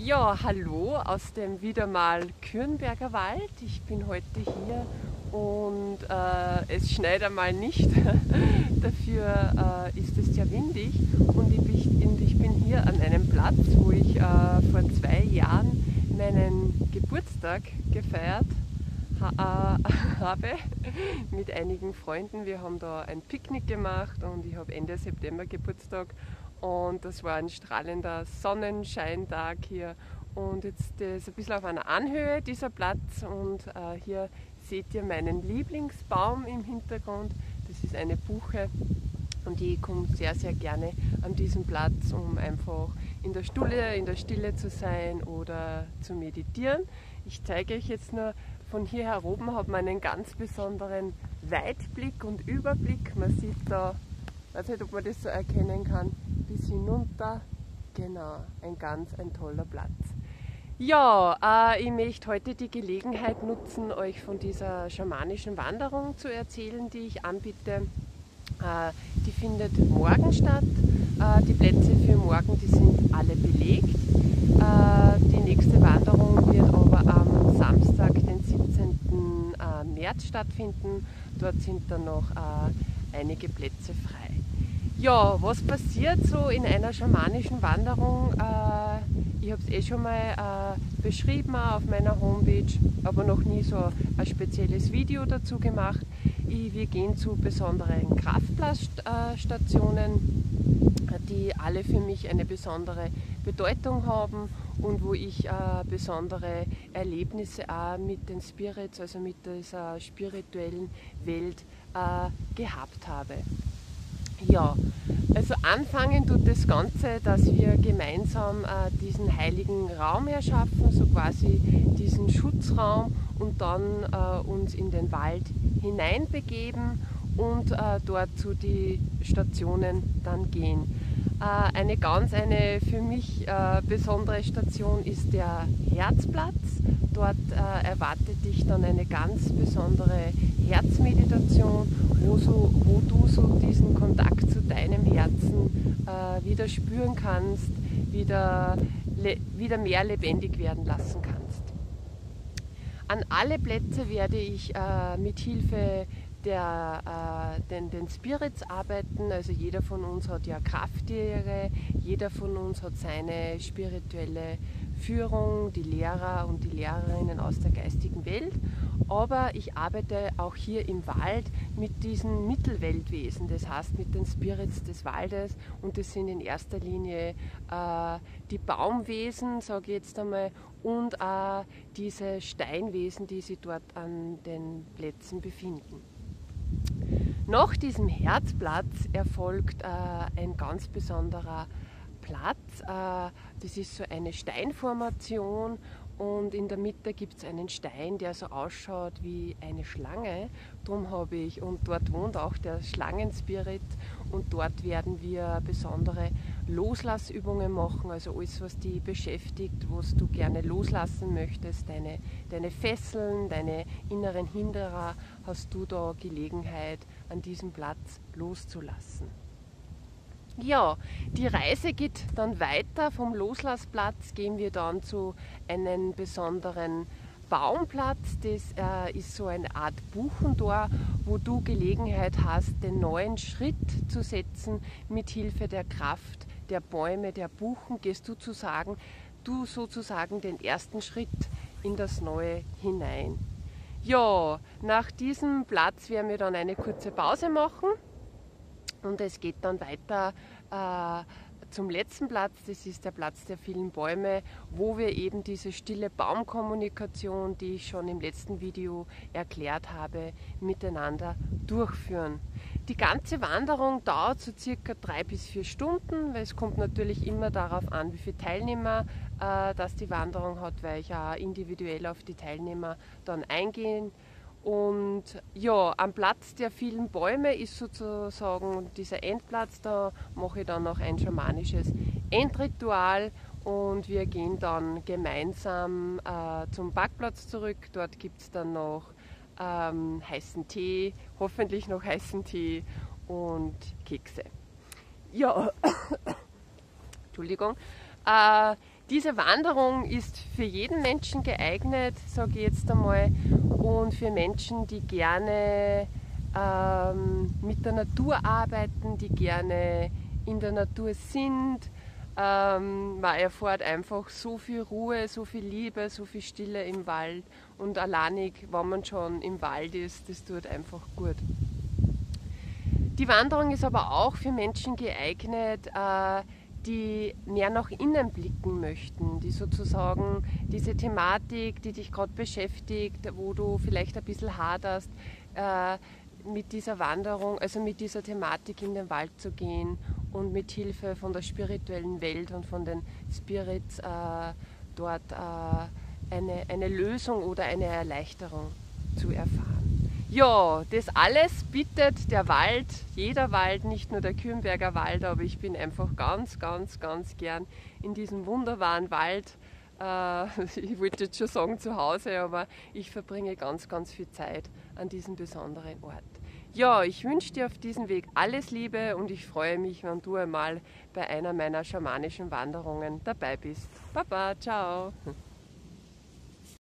Ja, hallo aus dem wieder mal Kürnberger Wald. Ich bin heute hier und äh, es schneit einmal nicht. Dafür äh, ist es sehr windig und ich bin, ich bin, hier an einem Platz, wo ich äh, vor zwei Jahren meinen Geburtstag gefeiert ha äh, habe mit einigen Freunden. Wir haben da ein Picknick gemacht und ich habe Ende September Geburtstag und das war ein strahlender Sonnenscheintag hier. Und jetzt ist ein bisschen auf einer Anhöhe dieser Platz und äh, hier seht ihr meinen Lieblingsbaum im Hintergrund. Das ist eine Buche und ich komme sehr, sehr gerne an diesen Platz, um einfach in der Stille, in der Stille zu sein oder zu meditieren. Ich zeige euch jetzt nur, von hier oben hat man einen ganz besonderen Weitblick und Überblick. Man sieht da, ich weiß nicht, ob man das so erkennen kann, bis hinunter. Genau, ein ganz ein toller Platz. Ja, äh, ich möchte heute die Gelegenheit nutzen, euch von dieser schamanischen Wanderung zu erzählen, die ich anbiete. Äh, die findet morgen statt. Äh, die Plätze für morgen, die sind alle belegt. Äh, die nächste Wanderung wird aber am Samstag, den 17. Äh, März stattfinden. Dort sind dann noch äh, einige Plätze frei. Ja, was passiert so in einer schamanischen Wanderung? Äh, ich habe es eh schon mal äh, beschrieben auf meiner Homepage, aber noch nie so ein spezielles Video dazu gemacht. Ich, wir gehen zu besonderen Kraftplatzstationen, die alle für mich eine besondere Bedeutung haben und wo ich äh, besondere Erlebnisse auch mit den Spirits, also mit dieser spirituellen Welt äh, gehabt habe. Ja, also anfangen tut das Ganze, dass wir gemeinsam äh, diesen heiligen Raum erschaffen, so quasi diesen Schutzraum und dann äh, uns in den Wald hineinbegeben und äh, dort zu die Stationen dann gehen. Äh, eine ganz eine für mich äh, besondere Station ist der Herzplatz. Dort äh, erwartet dich dann eine ganz besondere Herzmeditation, wo, so, wo du so diesen Kontakt zu deinem Herzen äh, wieder spüren kannst, wieder, wieder mehr lebendig werden lassen kannst. An alle Plätze werde ich äh, mit Hilfe der, äh, den, den Spirits arbeiten. Also jeder von uns hat ja Krafttiere, jeder von uns hat seine spirituelle Führung, die Lehrer und die Lehrerinnen aus der geistigen Welt. Aber ich arbeite auch hier im Wald mit diesen Mittelweltwesen, das heißt mit den Spirits des Waldes und das sind in erster Linie äh, die Baumwesen, sage ich jetzt einmal, und auch diese Steinwesen, die sich dort an den Plätzen befinden. Nach diesem Herzplatz erfolgt äh, ein ganz besonderer Platz. Äh, das ist so eine Steinformation und in der Mitte gibt es einen Stein, der so ausschaut wie eine Schlange. Drum habe ich, und dort wohnt auch der Schlangenspirit und dort werden wir besondere Loslassübungen machen, also alles, was dich beschäftigt, was du gerne loslassen möchtest, deine, deine Fesseln, deine inneren Hinderer, hast du da Gelegenheit, an diesem Platz loszulassen. Ja, die Reise geht dann weiter. Vom Loslassplatz gehen wir dann zu einem besonderen Baumplatz. Das äh, ist so eine Art Buchentor, wo du Gelegenheit hast, den neuen Schritt zu setzen mit Hilfe der Kraft der Bäume, der Buchen. Gehst du zu sagen, du sozusagen den ersten Schritt in das Neue hinein. Ja, nach diesem Platz werden wir dann eine kurze Pause machen und es geht dann weiter äh, zum letzten Platz, das ist der Platz der vielen Bäume, wo wir eben diese stille Baumkommunikation, die ich schon im letzten Video erklärt habe, miteinander durchführen. Die ganze Wanderung dauert so circa drei bis vier Stunden, weil es kommt natürlich immer darauf an, wie viele Teilnehmer äh, das die Wanderung hat, weil ich auch individuell auf die Teilnehmer dann eingehen und ja, am Platz der vielen Bäume ist sozusagen dieser Endplatz, da mache ich dann noch ein schamanisches Endritual und wir gehen dann gemeinsam äh, zum Parkplatz zurück. Dort gibt es dann noch ähm, heißen Tee, hoffentlich noch heißen Tee und Kekse. Ja, Entschuldigung. Äh, Diese Wanderung ist für jeden Menschen geeignet, sage ich jetzt einmal, und für Menschen, die gerne ähm, mit der Natur arbeiten, die gerne in der Natur sind. Ähm, man erfährt einfach so viel Ruhe, so viel Liebe, so viel Stille im Wald und alleinig, wenn man schon im Wald ist, das tut einfach gut. Die Wanderung ist aber auch für Menschen geeignet, äh, die mehr nach innen blicken möchten, die sozusagen diese Thematik, die dich gerade beschäftigt, wo du vielleicht ein bisschen haderst, äh, mit dieser Wanderung, also mit dieser Thematik in den Wald zu gehen und mit Hilfe von der spirituellen Welt und von den Spirits äh, dort äh, eine, eine Lösung oder eine Erleichterung zu erfahren. Ja, das alles bietet der Wald, jeder Wald, nicht nur der Kürnberger Wald, aber ich bin einfach ganz, ganz, ganz gern in diesem wunderbaren Wald. Äh, ich wollte jetzt schon sagen zu Hause, aber ich verbringe ganz, ganz viel Zeit an diesem besonderen Ort. Ja, ich wünsche dir auf diesem Weg alles Liebe und ich freue mich, wenn du einmal bei einer meiner schamanischen Wanderungen dabei bist. Baba, ciao!